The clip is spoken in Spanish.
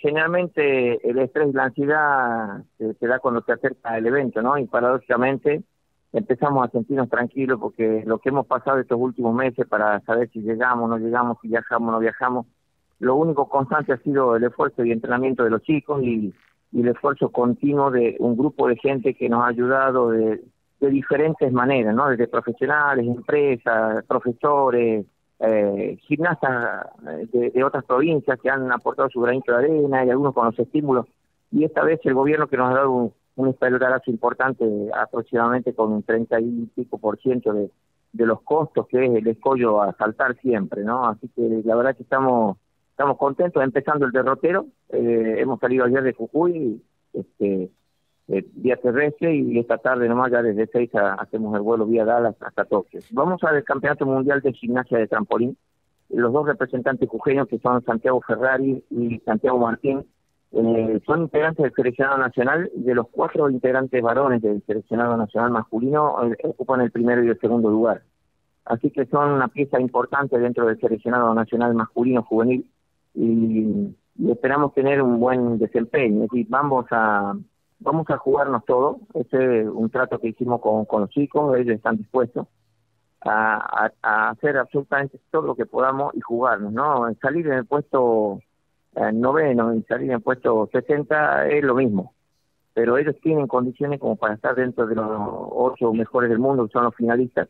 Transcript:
Generalmente el estrés y la ansiedad se, da cuando se acerca el evento, ¿no? Y paradójicamente empezamos a sentirnos tranquilos porque lo que hemos pasado estos últimos meses para saber si llegamos, no llegamos, si viajamos, no viajamos, lo único constante ha sido el esfuerzo y entrenamiento de los chicos y, el esfuerzo continuo de un grupo de gente que nos ha ayudado de diferentes maneras, ¿no? Desde profesionales, empresas, profesores, eh, gimnastas eh, de, otras provincias que han aportado su granito de arena y algunos con los estímulos. Y esta vez el gobierno que nos ha dado un, un importante, aproximadamente con un 30 y pico por ciento de, de los costos, que es el escollo a saltar siempre, ¿no? Así que la verdad que estamos estamos contentos, empezando el derrotero, eh, hemos salido ayer de Jujuy, este, eh, vía terrestre y esta tarde nomás ya desde seis hacemos el vuelo vía Dallas hasta Tokio. Vamos al Campeonato Mundial de Gimnasia de Trampolín. Los dos representantes jujeños que son Santiago Ferrari y Santiago Martín eh, son integrantes del seleccionado nacional. De los cuatro integrantes varones del seleccionado nacional masculino eh, ocupan el primero y el segundo lugar. Así que son una pieza importante dentro del seleccionado nacional masculino juvenil y, esperamos tener un buen desempeño. Es vamos a vamos a jugarnos todo. Ese es un trato que hicimos con, los chicos, ellos están dispuestos a, a, hacer absolutamente todo lo que podamos y jugarnos, ¿no? Salir en el puesto eh, noveno y salir en el puesto 60 es lo mismo, pero ellos tienen condiciones como para estar dentro de los ocho mejores del mundo, que son los finalistas.